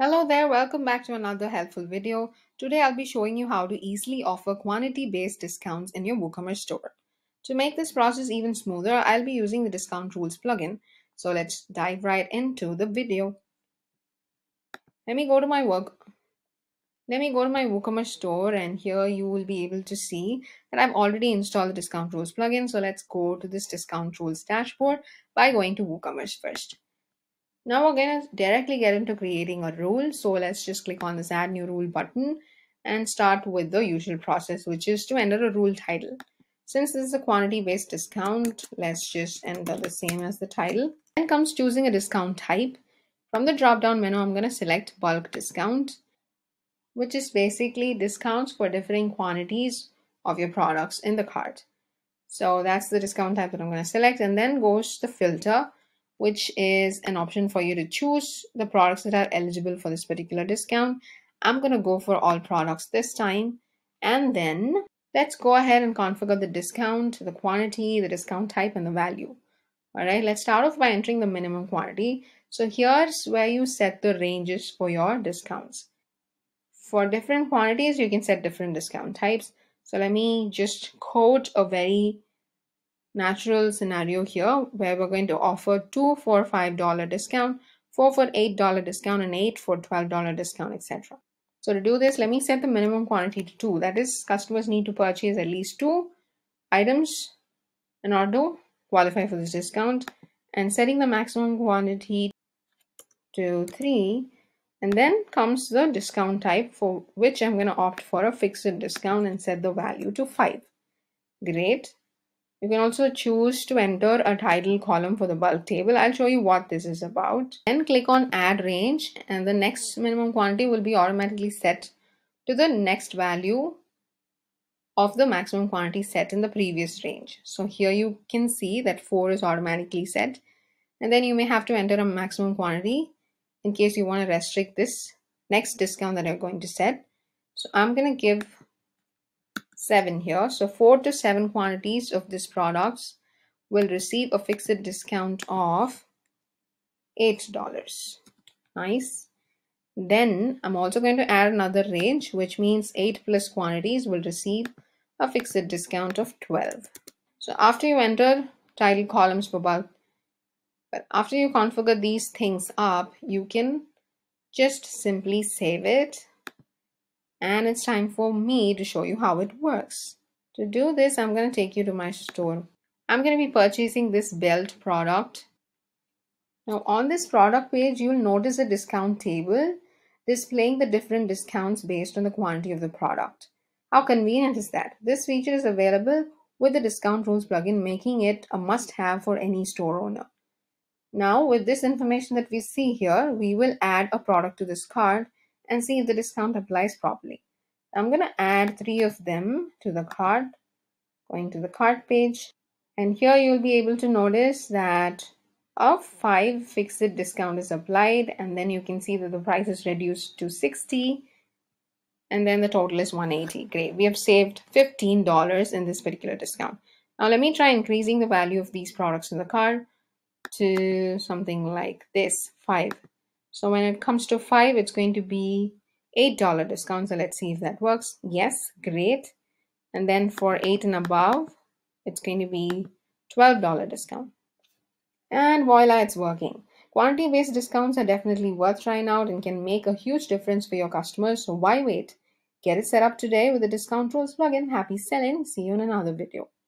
Hello there, welcome back to another helpful video. Today I'll be showing you how to easily offer quantity-based discounts in your WooCommerce store. To make this process even smoother, I'll be using the Discount Rules plugin. So let's dive right into the video. Let me go to my work. Let me go to my WooCommerce store and here you will be able to see that I've already installed the Discount Rules plugin. So let's go to this Discount Rules dashboard by going to WooCommerce first. Now to directly get into creating a rule. So let's just click on this add new rule button and start with the usual process, which is to enter a rule title. Since this is a quantity based discount, let's just enter the same as the title. Then comes choosing a discount type. From the drop down menu, I'm going to select bulk discount, which is basically discounts for differing quantities of your products in the cart. So that's the discount type that I'm going to select and then goes the filter which is an option for you to choose the products that are eligible for this particular discount. I'm going to go for all products this time. And then let's go ahead and configure the discount, the quantity, the discount type, and the value. All right, let's start off by entering the minimum quantity. So here's where you set the ranges for your discounts. For different quantities, you can set different discount types. So let me just quote a very natural scenario here where we're going to offer two for $5 discount, four for $8 discount, and eight for $12 discount, etc. So to do this, let me set the minimum quantity to two. That is, customers need to purchase at least two items in order to qualify for this discount. And setting the maximum quantity to three. And then comes the discount type for which I'm going to opt for a fixed discount and set the value to five. Great. You can also choose to enter a title column for the bulk table. I'll show you what this is about. Then click on add range and the next minimum quantity will be automatically set to the next value of the maximum quantity set in the previous range. So here you can see that 4 is automatically set and then you may have to enter a maximum quantity in case you want to restrict this next discount that you're going to set. So I'm going to give 7 here. So 4 to 7 quantities of these products will receive a fixed discount of $8. Nice. Then I'm also going to add another range, which means 8 plus quantities will receive a fixed discount of 12. So after you enter title columns for bulk, but after you configure these things up, you can just simply save it and it's time for me to show you how it works. To do this, I'm going to take you to my store. I'm going to be purchasing this belt product. Now on this product page, you'll notice a discount table displaying the different discounts based on the quantity of the product. How convenient is that? This feature is available with the Discount Rules plugin, making it a must-have for any store owner. Now, with this information that we see here, we will add a product to this cart and see if the discount applies properly. I'm going to add three of them to the cart, going to the cart page. And here you'll be able to notice that of 5 fixed discount is applied and then you can see that the price is reduced to 60 and then the total is 180 great we have saved $15 in this particular discount now let me try increasing the value of these products in the cart to something like this 5 so when it comes to 5, it's going to be $8 discount. So let's see if that works. Yes, great. And then for 8 and above, it's going to be $12 discount. And voila, it's working. Quantity-based discounts are definitely worth trying out and can make a huge difference for your customers. So why wait? Get it set up today with the Discount Rules plugin. Happy selling. See you in another video.